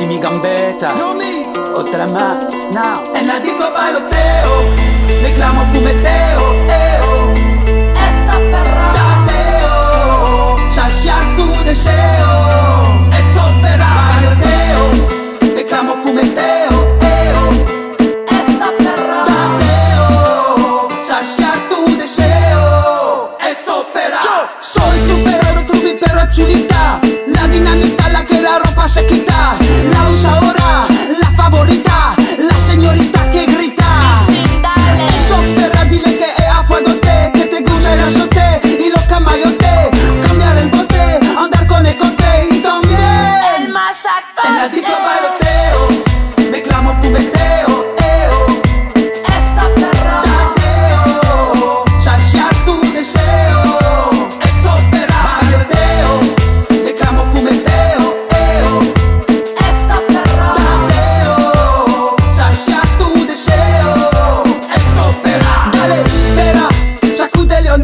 Señorita, otra más, now En la disco bailoteo, reclamo fumeteo, eo Esa perra Tateo, saciar tu deseo Es ópera Bailoteo, reclamo fumeteo, eo Esa perra Tateo, saciar tu deseo Es ópera Yo. soy tu perro, tu vipero chulita La dinamita, la que la ropa se quita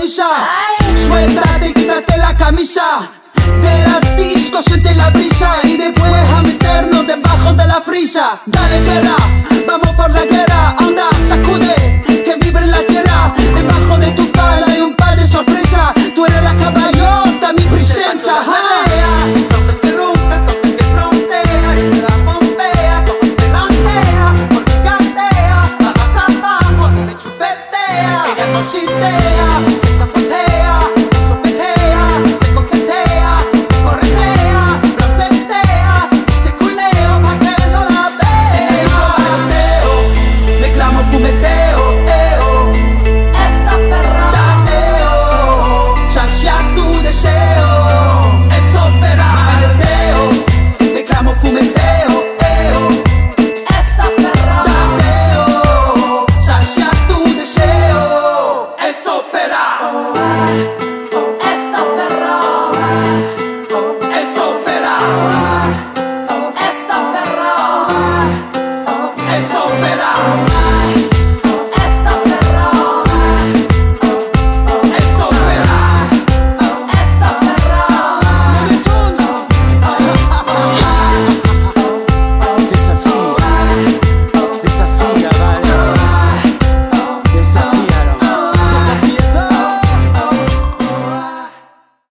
leonisa Suéltate y quítate la camisa. De la disco siente la brisa y después a meternos debajo de la frisa. Dale guerra, vamos por la guerra,